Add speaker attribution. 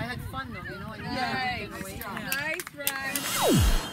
Speaker 1: I had
Speaker 2: fun though, you know? I
Speaker 1: nice.
Speaker 3: Nice ride.